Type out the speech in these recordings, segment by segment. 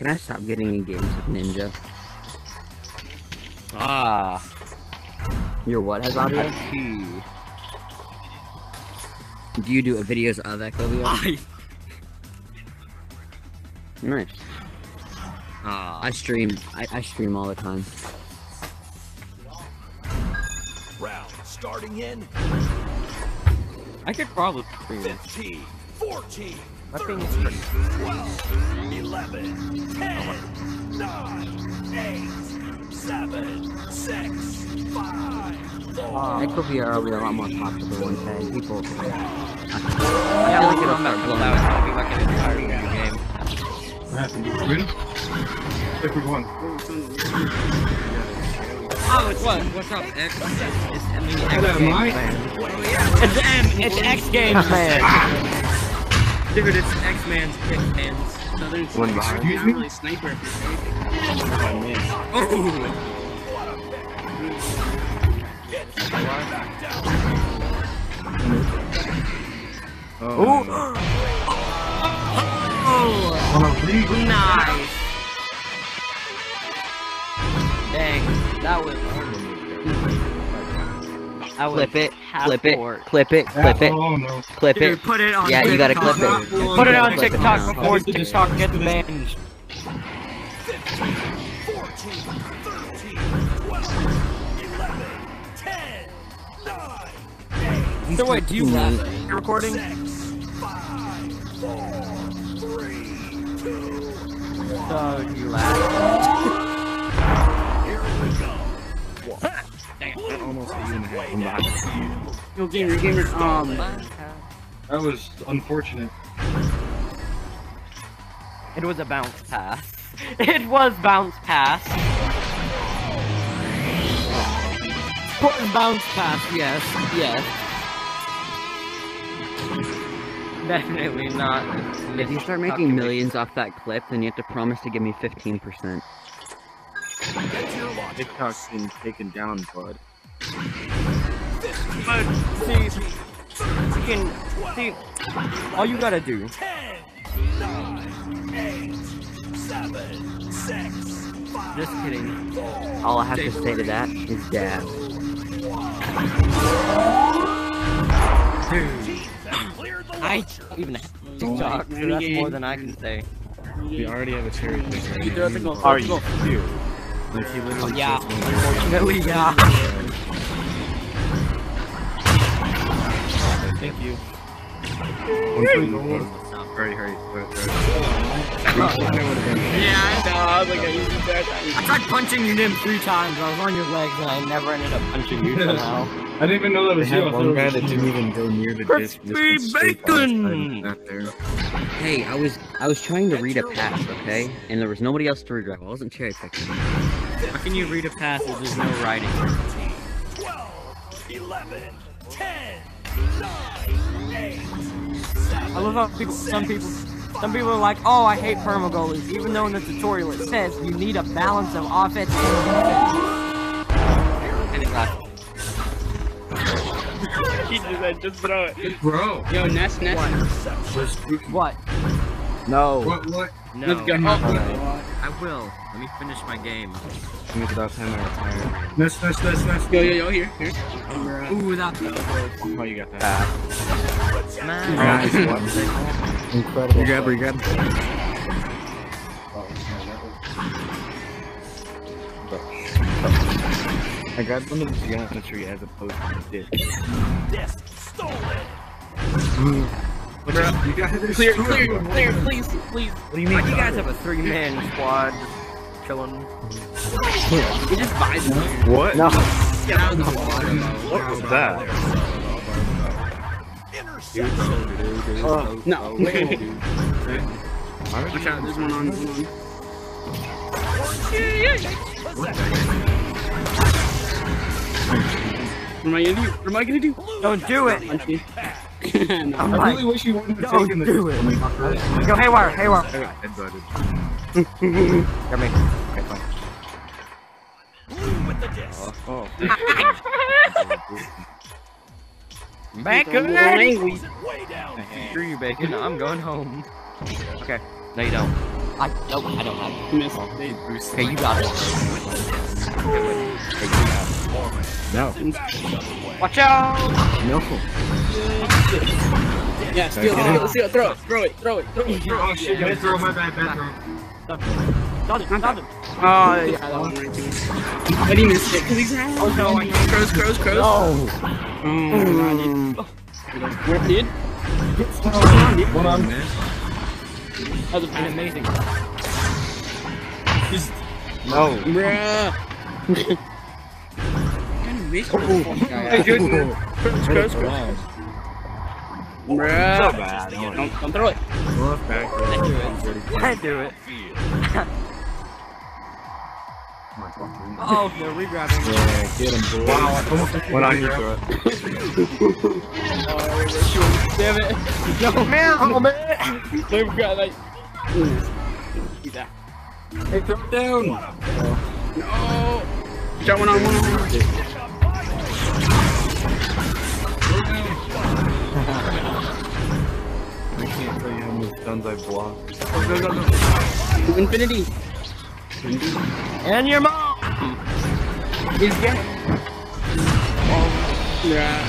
Can I stop getting in games with Ninja? Ah. Your what has audio? Key. Do you do videos of Echo VR? I. Nice. Ah. I stream. I, I stream all the time. Round starting in I could probably stream it. 15, 14, My thing 13, is 12, 11, 10, 9, 8, 7, 6, 5, 4, Echo VR will be a lot more popular one day. People. Yeah, I like feel it like on that it'll couple start hours, it'll be like an entire new game. What happened? Ready? Liquid one. Oh, it's what? What's up, X? It's, I mean, X Hello, Games, Mike. man. It's M. It's X Games, man. Dude, it's X Man's pick hands. So there's One behind you. not really sniper if you're saving. Oh. oh. Oh. Oh. Legal. Nice. Dang, that was. I was Clip it. Clip it. Clip it. Clip it. Oh no. Clip it. Dude, put it on Yeah, you gotta clip it. Put it on TikTok now. before TikTok gets banned. 14, 13, 12, 11, 10, 9, 8, So wait, do you Mhm. laugh at recording? 6, 5, 4, 3, 2, So you laugh? Almost a year and a half. I'm behind. Yo, gamer, gamer, um, That was unfortunate. It was a bounce pass. It was bounce pass. Bounce pass, yes, yes. Definitely not. If you start making millions off that clip, then you have to promise to give me 15%. Get to your launch. TikTok's been taken down, bud. But see, you can see. All you gotta do 10, 9, 8, 7, 6, 5, Just kidding. All I have to say to that is dab. Cleared the I launcher. even have TikTok, so that's more than I can say. We already have a cherry picker. you throw the goal. Are throw you? goal. Like he literally oh, Yeah, unfortunately, yeah. Thank you. Hurry, hurry. hurry, hurry. Yeah, I know. I was like, I used that. I tried punching you them three times. I was on your legs, and I never ended up punching you somehow. I didn't even know that They was you. I had thought one it guy that didn't even go near the disc. just Crispy went straight outside bacon! Hey, I was I was trying to read a pass, okay? And there was nobody else to redraft. I wasn't cherry picking. How can you read a pass if there's no writing? 12, 11, I love how people, some people, some people are like, "Oh, I hate perma goalies," even though in the tutorial it says you need a balance of offense and defense. And it's like, He just said, just throw it. Bro. Yo, Ness, Ness. Was spooky. what? No. What? What? No. Let's go. I will. Let me finish my game. I think it's about time I retire. Nice, nice, nice, nice. Yo, yo, yo, here, here. And Ooh, that. Oh, you got that. Man. Nice one. Incredible. You grab you grab I grabbed one of the geometry as opposed to the disc. disc stolen. Bro, you got this. clear, clear, clear, please, please. What do you mean? Why do you guys have a three-man squad just chilling? He just buys it. What? No. Get out of the water. What was that? Intercept. Oh, No. Watch out, there's one on, there's one What am I gonna do? What am I gonna do? Don't do it. Punch me. no. I'm I like, really wish you wouldn't have don't taken the do it. Go haywire, haywire. I got headbutted. Grab me. Okay, fine. Blue with the disc. Oh. Bacon. Language. Way down. Screw you, bacon. I'm going home. Okay. No, you don't. I nope, I don't have it. Missed. They boost. Okay, you got it. No. Watch out! No. Yeah, steal, Okay. steal, steal, throw it, throw it, throw it, throw it, throw it. Oh shit, bad throw, my bad, bad throw. Got it, got it. Oh, yeah, that was right too. But he missed it because he's oh no, I crows, crows, crows. Oh. No! Oh, Where, dude? One on, dude? Hold on, man. That was. Amazing. He's No. Bruh. Kind of missed it. Hey, good. Crows, crows, crows. Wow. Bruh. So bad. Don't, don't throw it. Go off back. I do it. Oh, they're regrabbing. Yeah, get him, boy. Wow. One on your throat. Damn it. No, man. Oh, man. They've got like. He's out. Hey, throw it down. No. Got one on one. on one. I can't tell you how many guns I've blocked. To infinity. And your mom! He's gay. Yeah.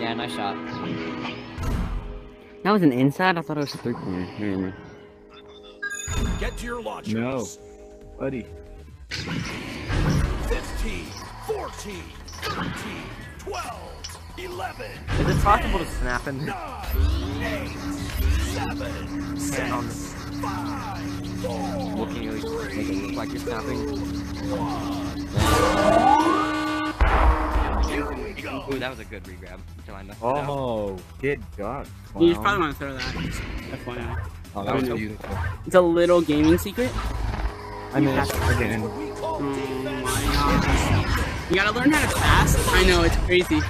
Yeah, nice shot. That was an inside? I thought it was a three corner. Never mind. Get to your launchers. No. Buddy. 15, 14, 13, 12, 11, Is it possible to snap in 9, 8, 7, 6, on 5, 4, What can you make it look like you're snapping? Ooh, that was a good regrab. Oh, good God. You just probably want to throw that. FYI. Oh, that was beautiful. It's a little gaming secret. I missed again. Oh. You gotta learn how to pass. I know, it's crazy.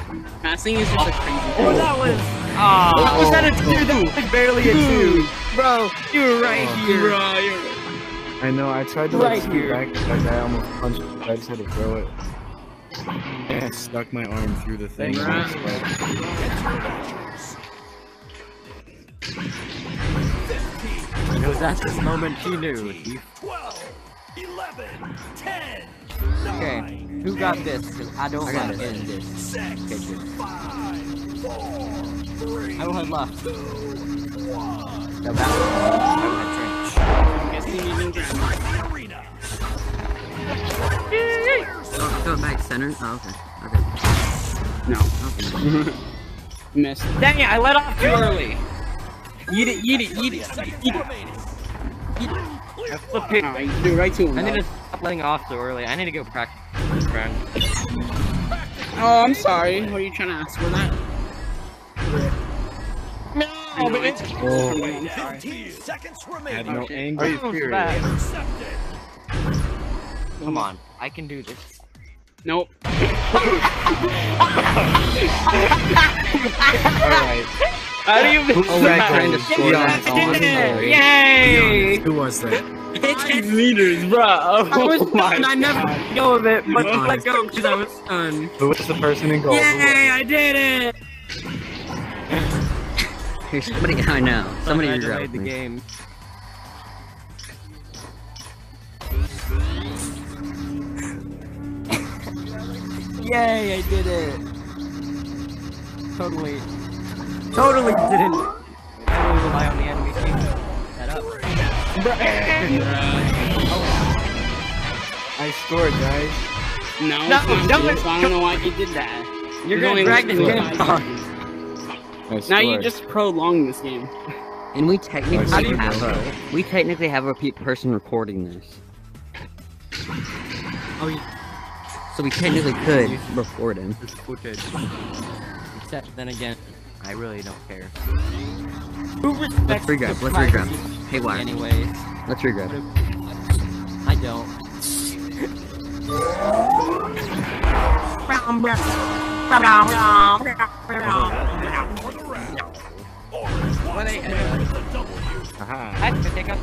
Passing is just a crazy. Oh, that was. Oh, was that a two? That was like barely a two. Bro, you were right oh, here. Bro, you're I know, I tried to like scoot here. back, but that guy almost punched me. I just had to throw it. And I stuck my arm through the thing. It was at this moment he knew. He- 12, 11, 10, Okay, 9, who got this? Because I don't I got want it. in this. 6, Okay, good. 5, 4, 3, I will head left. 1. Go back. I will head trench. guessing you didn't grab it. The arena. Oh, throw it back center? Oh, okay. Okay. No. okay. Missed. Dang it, I let off too early. Eat it, eat it, eat it, eat it. Flip it. Oh, you threw right to him. I need to stop letting off so early. I need to go practice this round. Oh, I'm sorry. What are you trying to ask for that? No, but it's. Oh, I'm 15 seconds I had remaining. no oh, Okay. angle. Are you serious? Intercepted. Come on, I can do this. Nope. Alright. How do you miss Oh, that? trying to score that on goal. Yay! Who was that? Five meters, bro. Oh, I was oh my done. I never let go of it, but Come on. let go because I was stunned. Who was the person in goal? Who was Yay! I did it. Hey, somebody, I know. Somebody I delayed regrabbed the me. game. Yay! I did it. Totally, totally didn't. Totally rely on the enemy team. Head up. I scored, guys. No, No, it's not no, so I don't know why you did that. You're There's gonna only drag this game on. Now you just prolong this game. And we technically How do you have know a, that? we technically have a pe- person recording this, Oh, you so we technically could record him. this footage. Except then again, I really don't care. Who respects Let's regrab. Let's regrab. privacy Haywire. Anyways, Let's regrab. I don't. What a- Haha. I have to take up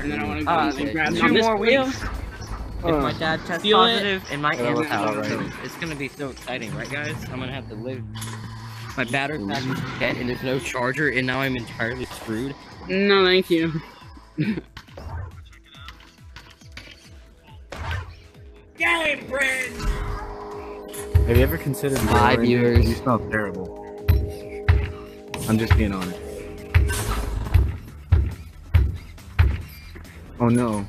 And then I want to go Uh, and grab two more wheels. if my dad tests Feel it? positive and my Yeah, aunt looks tests about right. positive, it's gonna be so exciting, right, guys? I'm gonna have to live. My battery pack is dead, and there's no charger, and now I'm entirely screwed. No, thank you. Game friend! Have you ever considered Five lowering years. You smell terrible. I'm just being honest. Oh no.